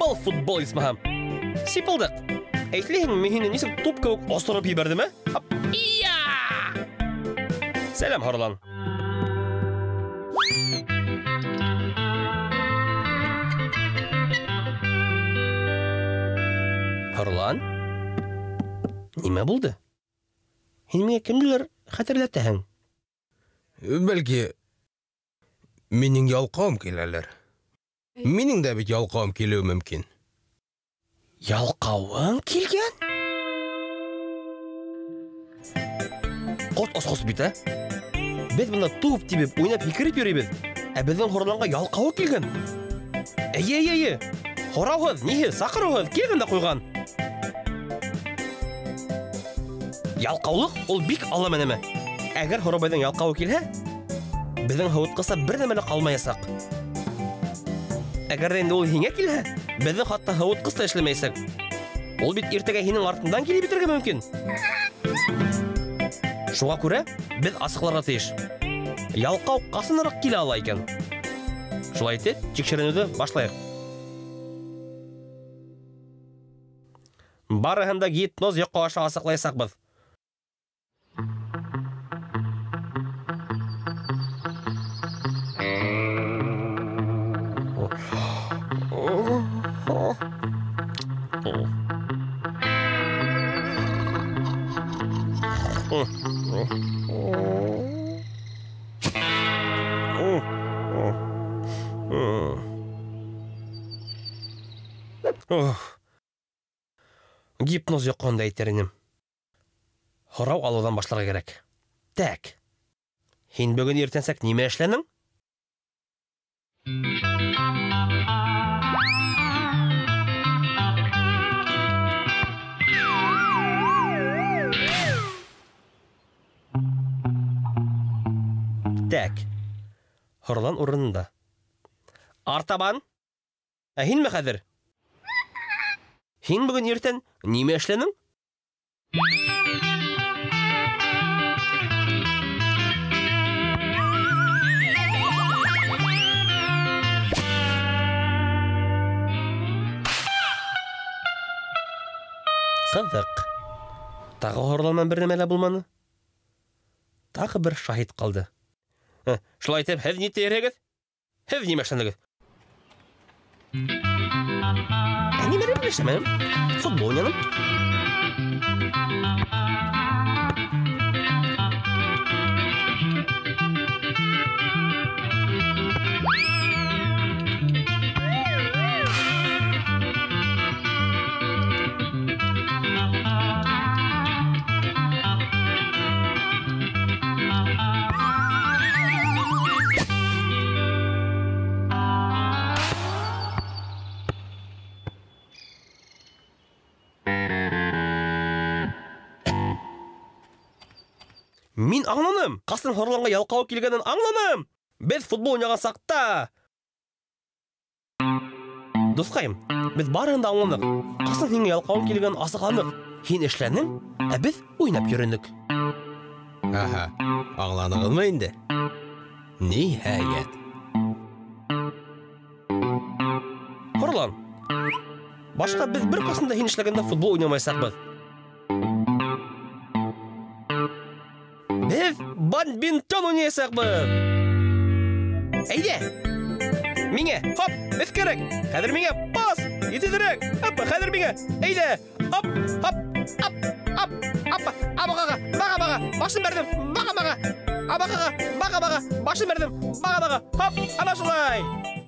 Бана был футбол исмаһам. Сипылдык. Әйтлеһең, мин һине нисек туп кеүек осырып ебәрдем, ә? Ия! Сәлам, Харлан. Харлан? Нимә булды? Һин миңа кемдер хәтерләтәһең? Бәлки, минең ялқауым киләлер. Минең дә бит ялқауым килеү мөмкин. Ялқауың килгән? Кот осқос бит, ә? Без бына туп тибеп, уйнап һикереп йөрибез. Ә безнең хорланга ялқауы килгән. Әйе, әйе, әйе. Һорауһыз, ниһе, сакырыуһыз, килгән дә куйган. Ялқаулык ул бик алама нәмә. Әгәр Һорабайҙың ялҡауы килһә, беҙҙең һыуытҡыса бер нәмә лә ҡалмаясаҡ. Әгәр ҙә инде ул һиңә килһә, беҙҙең хатта һыуытҡыс та эшләмәйәсәк. Ул бит иртәгә һинең артыңдан килеп битергә мөмкин. Шуға күрә беҙ асыҡларға тейеш. Ялҡау ҡасыныраҡ килә ала икән. Шулай итеп, тикшеренеүҙе башлайыҡ. Барыһын да гипноз йоҡо аша асыҡлаясаҡбыҙ. Гипноз йоҡҡанда әйтер инем. Һорау алыуҙан башларға кәрәк. Тәк. Һин бөгөн иртәнсәк нимә эшләнең? Тәк. Һорлан урынында. Артабан. Ә һинме хәҙер? Һин бөгөн иртән нимә эшләнең? Ҡыҙыҡ. Тағы һорланман бер нәмә лә булманы. Тағы бер шаһит ҡалды. Ә, Шулай итеп, һеҙ ни тиерһегеҙ? Һеҙ нимә эшләнегеҙ? Ә нимә лә эшләмәнем? Футбол уйнаным. Мин аңланым. Ҡасан һорланға ялҡауы килгәнен аңланым. Беҙ футбол уйнаған саҡта. Дуҫҡайым, беҙ барыһын да аңланыҡ. Ҡасан һиңә ялҡауың килгәнен асыҡланыҡ. Һин эшләнең, ә беҙ уйнап йөрөнөк. Аһа, аңланығыҙмы инде? Ниһайәт. Һорлан. Башҡа беҙ бер ҡасан да һин эшләгәндә футбол уйнамаясаҡбыҙ. Беҙ бадминтон уйнаясаҡбыҙ. Әйҙә. Миңә, хоп, беҙ кәрәк. Хәҙер миңә пас, етеҙерәк. Апа, хәҙер миңә. Әйҙә. Хоп, хоп, ап, ап, апа, абағаға, баға, баға, башын бәрдем, баға, баға. Абағаға, баға, баға, башын бәрдем, баға, баға. Хоп, ана шулай.